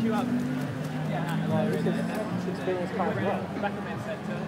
queue up. Yeah, well, this is experience quite well. Back center.